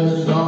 the.